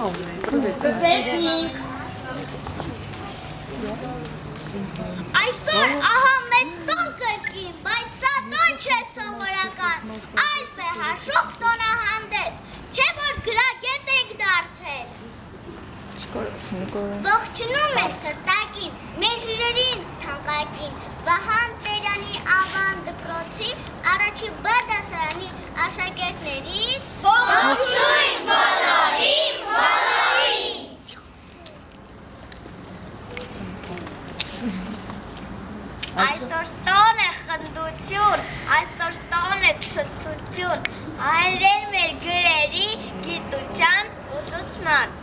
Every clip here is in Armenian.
Սկսեցինք։ Այսօր ահա մեծ տոն կրկին, բայց սա տոն չէ սովորական, այլ պեհաշոկ տոնահանդեց, չէ որ գրագետ եք դարձել։ Ողջունում եք սրտակին, մեր հյուրերին թանկակին, Վահան Տերյանի ավան դպրոցի առաջի բ դասարանի աշակերտներից ողջույն բոլորին, բոլորին։ Այսօր տոն է խնդություն, այսօր տոն է ցցություն, հայրեր մեր գրերի գիտության ուսուցման։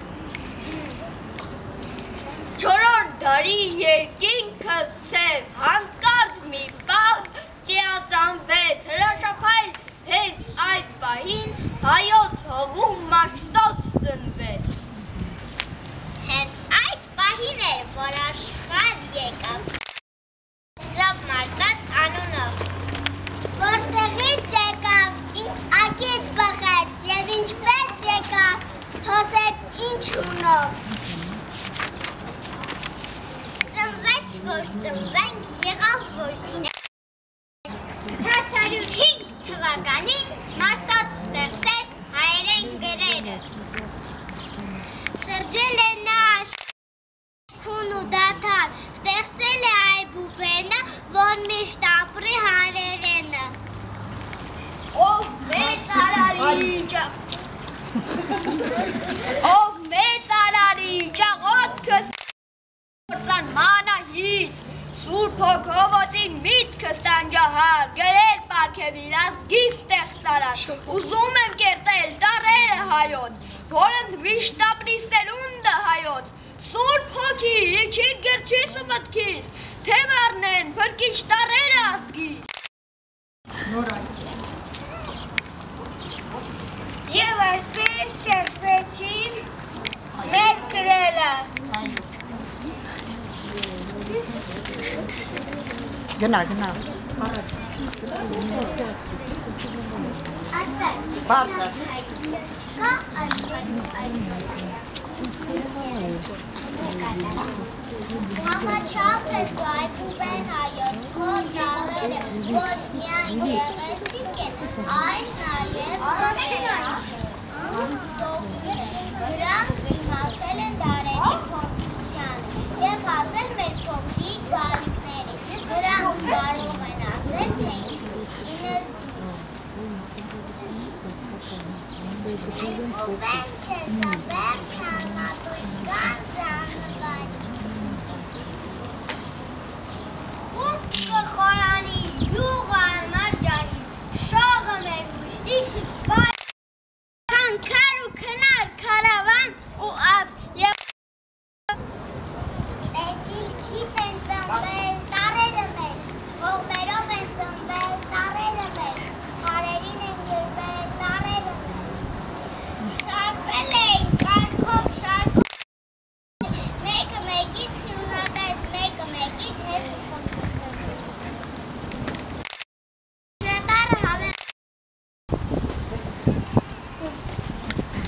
Դարի երկինքը սև, հանկարծ մի պահ ծիածանվեց, հրաշափայլ հենց այդ պահին հայոց հողում մաշտոց ծնվեց։ Հենց այդ պահին էր, որ աշխատ եկավ Սրով մաշտած անունով։ Որտեղից եկավ, ինչ ակից բխեց եւ ինչպես եկավ, հոսեց ինչ ունով։ Ծնվեց, որ ծնվենք, եղավ, որ լինենք։ 405 թվականին Սուրբ հոգովոցին միտքը ստանջահար գրեր պարգևիր ազգի ստեղծարար ուզում եմ կերտել դարերը հայոց որընդ միշտ ապրի սերունդը հայոց Սուրբ հոգի իջիր գրչիս ու մտքիս թե վառնեն փրկիչ դարերը ազգիս Եվ այսպես կերսվեցին մեր գրելը Գնա, գնա։ Բարձր։ Կա Համաչափ է դու այգուբեն հայոց քոր դարերը ոչ միայն գեղեցիկ են, այլ նաև Դրանք դիմացել են դարերի փորձությանը եւ հասել մեր փոքրիկ գալիքների։ Դրանք կարող են ասել, թե ինքնին Ովեն չէ սա վերջանատույց գանձանվար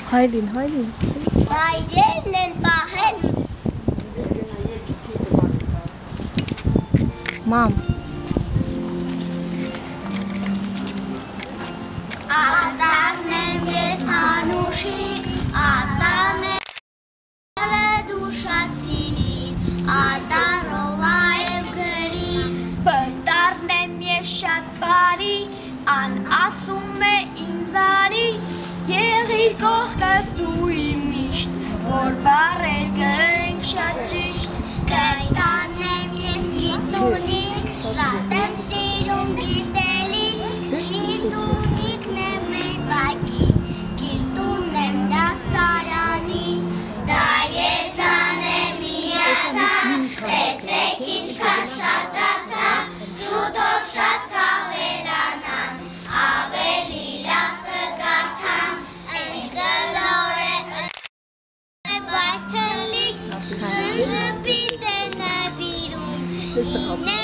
Հայլին, հայլին։ Բայրերն են պահել Մամ, Ատարն եմ ես անուշիկ, ատարն եմ դուշացիրից, ատարով արև գրի, բնտարն եմ ես շատ բարի, ան ասում է ինձարի, եղիր կողքս դու իմ միշտ, որ բարեր գրենք շատ ճիշտ, կայտարն եմ ես գիտունիկ, շատ եմ սիրում գիտելին, this house.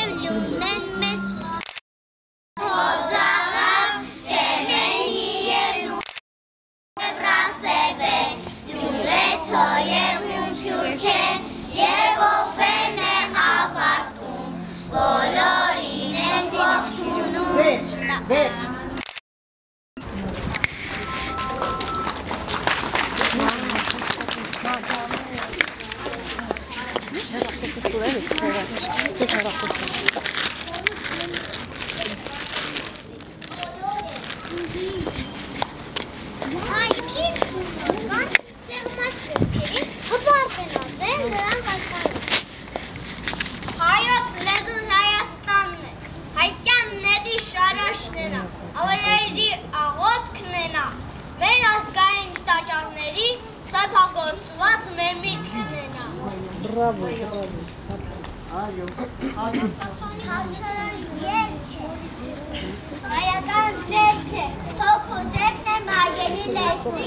四条老师。写 Հայը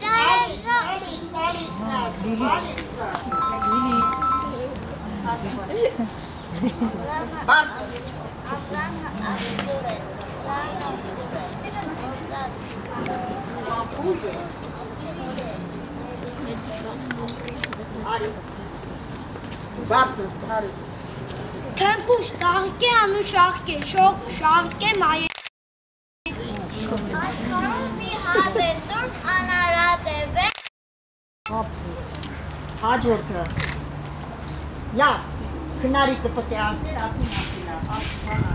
դարերով Ալիքս, Ալիքսն ասում, Ալիքսը։ Բարձ։ Աբրանը աղգուրեց, աղրանը Ապույտ է։ Արի։ Բարձ, արի։ Քնքուշ տաղկե անու շաղկե, շող շաղկե մայե Աշխարհում մի հատեսոր անարատ է վե Հաջորդը։ Լավ, քնարիկը պետք է ասել, ախին ասելա, ասփանա։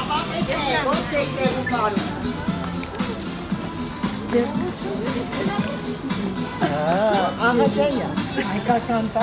Աբապես է, ոնց եք տեղում բարում։ Աղաջայա։ Հայկական տա։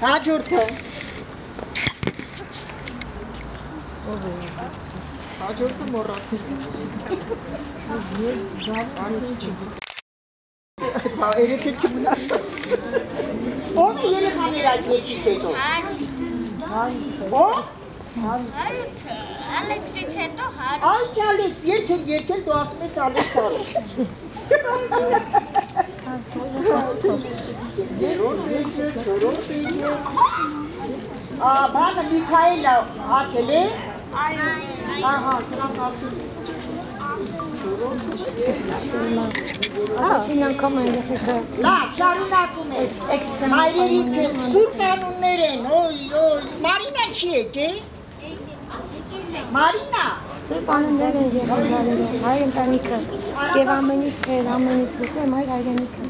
Հաջորդը։ Հաջորդը մոռացել։ Բա երեքեք մնացած։ Ո՞վ երեխաներ այս եկից հետո։ Ո՞վ։ Հարութը, Ալեքսից հետո հարութ։ Այ Ալեքս, երկել, երկել դու ասում ես Ալեքս արի։ Երորդ էջը, չորորդ էջը։ բանը Միքայելը ասել է։ Ահա, սրանք ասել։ Առաջին անգամ են եղել Լավ, շարունակում ես։ Մայրերից են, սուրբ անուններ են, ոյ, ոյ։ Մարինա չի եկե։ Մարինա, Սուրբ անուններ են եղել հայ ընտանիքը եւ ամենից խեր, ամենից լուսեմ հայ հայրենիքը։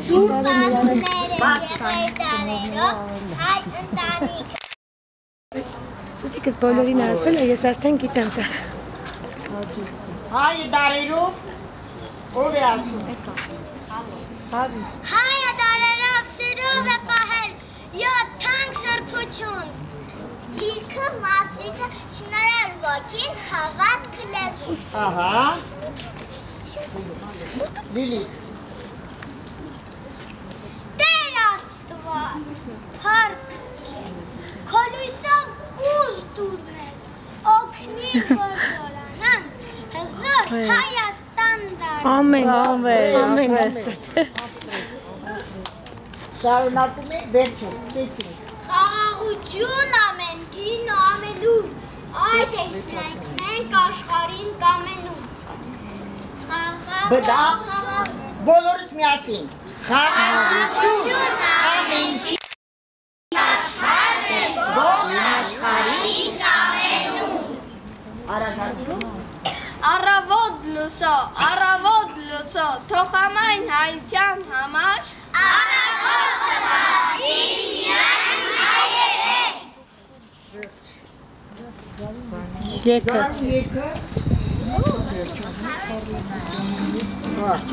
սուրբ Անունները եղել տարերով հայ ընտանիք։ Սուսիկս բոլորին ասել է, ես արդեն գիտեմ դա։ հայը դարերով ով է ասում։ Հայը տարերով սիրով է պահել յոթ թանկ սրբություն։ Գիրքը մասիսը շնարար ոգին հավատք լեզու։ Ահա։ Լիլիթ, Փառք քեզ, քո լույսով ուժ դուրնես, օգնի որ զորանանք, հզոր Հայաստան դար։ Ամեն, ամեն, ամեն աստված։ շարունակում ենք, վերջը, սկսեցինք։ Խաղաղություն ամեն դին ու ամենուր, այդ ենք մենք, աշխարին կամենում։ Խաղաղ, Բդա։ Բոլորս միասին։ խաղաղություն ամենքի աշխարհը ողջ աշխարհի Արագացնում Առավոտ լուսո, առավոտ լուսո, թող ամայն հայության համար Եկը Դրած եկը Դարձ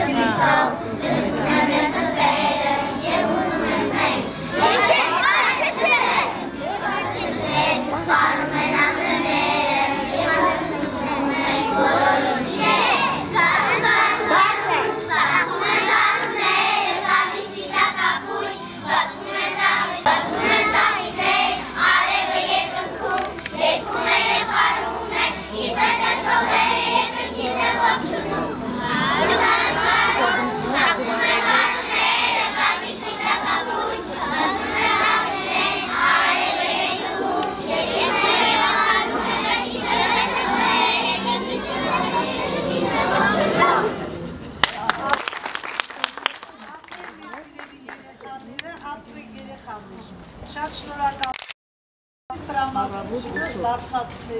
են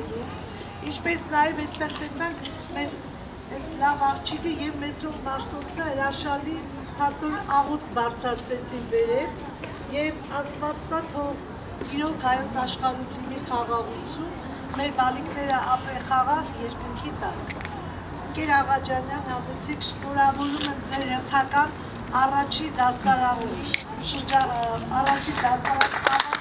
բարձացնելու։ Ինչպես նաև այստեղ տեսանք մեր այս լավ աղջիկը եւ մեծով Մաշտոցը հրաշալի հաստոր աղոտ բարձրացրեցին վերև եւ Աստվածնա թող իրոք հայոց աշխարհում լինի խաղաղություն, մեր բալիկները ապրեն խաղաղ երկնքի տակ։ Գեր Աղաջանյան հավեցիք շնորհավորում եմ ձեր հերթական առաջի դասարանում առաջի դասարան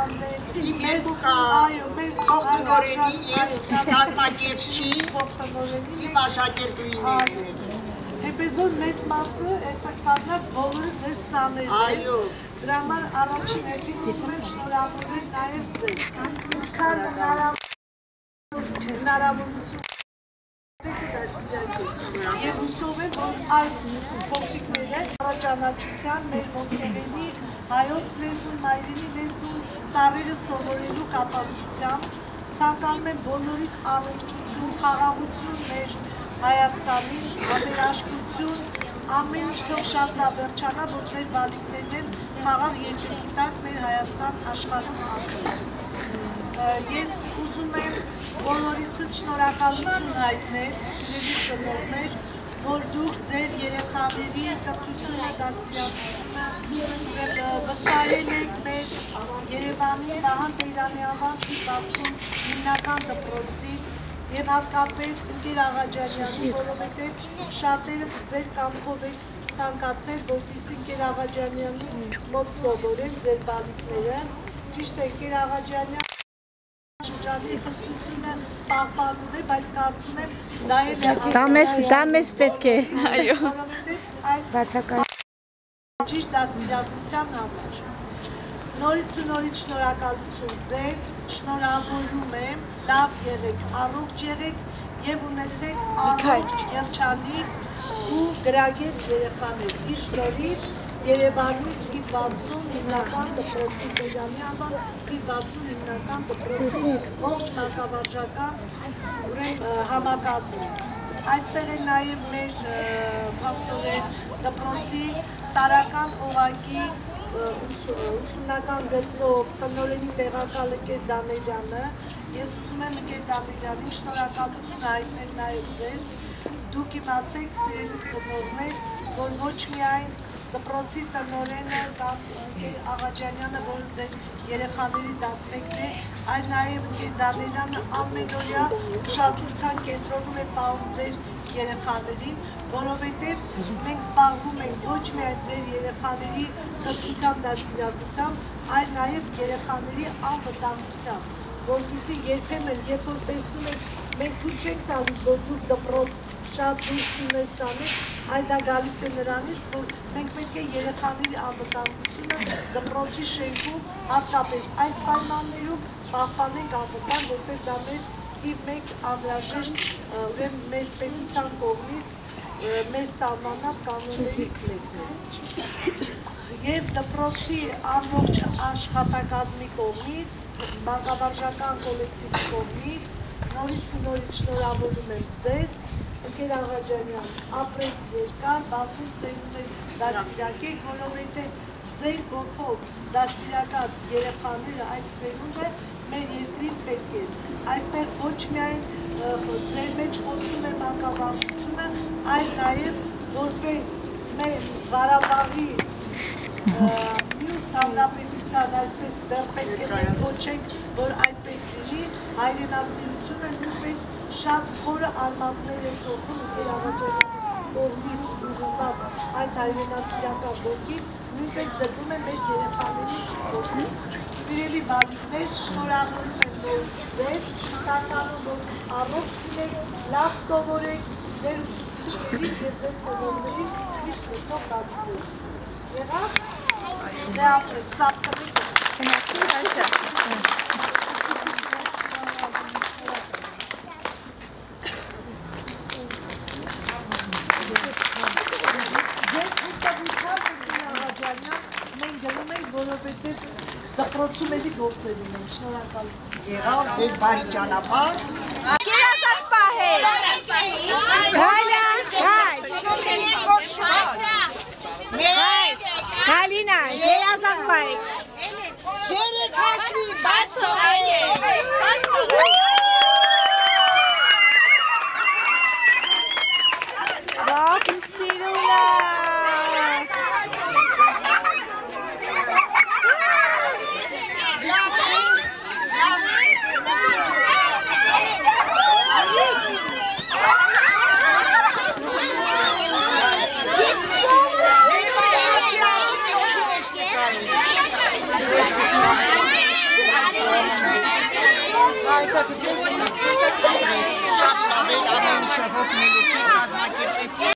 Իմ երկու կա փոխտնօրենի եւ դասնակերտչի իմ աշակերտուիներն են։ Այնպես որ մեծ մասը այստեղ կանգնած բոլորը ձեր սաներն են։ Այո։ Դրա համար առաջին հերթին ուզում եմ շնորհավորել նաև ձեզ։ Ինչքան հնարավոր հնարավորություն Եվ հուսով եմ, որ այս փոքրիկները առաջանաչության մեր ոսկեղենի հայոց լեզուն, մայրենի լեզուն, տարերը սովորելու կապակցությամբ ցանկանում եմ բոլորիդ առողջություն, խաղաղություն մեր Հայաստանին, ամենաշխություն, ամեն ինչ թող շատ լավ վերջանա, որ ձեր բալիկներն են խաղաղ երկրի տակ մեր Հայաստան աշխարհում ապրեն։ Ես ուզում եմ բոլորիցս շնորհակալություն հայտնել, սիրելի ծնողներ, որ դուք ձեր երեխաների կրթությունը, դաստիարակությունը վստահել եք մեր Երևանի Վահան Տեյրանյանյան 60 հիմնական դպրոցի եւ հատկապես Ընկեր Աղաջանյանի, որովհետեւ շատերը ձեր կամքով եք ցանկացել, որպեսզի Ընկեր Աղաջանյանի մոտ սովորեն ձեր բալիկները։ Ճիշտ է, Ընկեր Աղաջանյան շրջանի խստությունը պահպանում է, բայց կարծում եմ դա էլ Դա մեզ դա մեզ պետք է։ այդ Բացակայ ճիշտ դաստիարակության համար։ Նորից ու նորից շնորհակալություն ձեզ, շնորհավորում եմ, լավ եղեք, առողջ եղեք եւ ունեցեք առողջ երջանիկ ու գրագետ երեխաներ։ Իր շնորհիվ Երևանի P60 հիմնական դպրոցի Տերյանի անվան P60 հիմնական դպրոցի ողջ մանկավարժական ուրեմն համակազմը։ Այստեղ է նաև մեր փաստորեն դպրոցի տարական օղակի ուսումնական գծով տնօրենի տեղակալը Կես Դանեջյանը ես ուզում եմ Կես Դանեջյանին շնորհակալություն հայտնել նաև ձեզ դուք իմացեք սիրելի ծնողներ որ ոչ միայն դպրոցի տնօրենը կամ Աղաջանյանը որը ձեր երեխաների դասմեկն է այլ նաև Գեդանելյանը ամենօրյա ուշադրության կենտրոնում է պահում ձեր երեխաներին, որովհետև մենք զբաղվում ենք ոչ միայն ձեր երեխաների կրթության դաստիարակությամբ, այլ նաև երեխաների անվտանգությամբ, որովհետև երբեմն երբ որ տեսնում եք մենք թույլ չենք տալիս, որ դուք դպրոց շատ դուրսումներ սանեք, այլ դա գալիս է նրանից, որ մենք պետք է երեխաների անվտանգությունը դպրոցի շենքում հատկապես այս պայմաններում պահպանենք անվտանգ, որտեղ դա մեր թիվ 1 անհրաժեշտ ուրեմն մեր պետության կողմից մեզ սահմանած կանոններից մեկն է եւ դպրոցի ամբողջ աշխատակազմի կողմից, բանկավարժական կոլեկտիվի կողմից նորից ու նորից շնորհավորում եմ ձեզ, ընկեր Աղաջանյան, ապրեք երկար, բասում սերունդեր դաստիարակեք, որովհետեւ ձեր ոգով դաստիարակած երեխաները այդ սերունդը մեր երկրին պետք է։ Այստեղ ոչ միայն ձեր մեջ խոսում է մանկավարժությունը, այլ նաև որպես մեր Ղարաբաղի մյուս հանրապետության այսպես դեռ պետք է մենք կոչենք, որ այդպես լինի, հայրենասիրությունը նույնպես շատ խորը արմատներ է թողնում Գերավաճարյանի կողմից ուղղված այդ հայրենասիրական ոգին, նույնպես դրվում է մեր երեխաների կողմից։ Սիրելի բալիկներ, շնորհավորում եմ նորից ձեզ, ցանկանում որ առողջ լինեք, լավ սովորեք, ձեր ուսուցիչների եւ ձեր ծնողների միշտ լսող բալիկներ։ Եղավ Դե ապրեք, Գնացին Աղաջանյան մենք գնում ենք, որովհետև դպրոցում էլի գործեր ունենք, շնորհակալություն։ Եղավ ձեզ բարի ճանապարհ։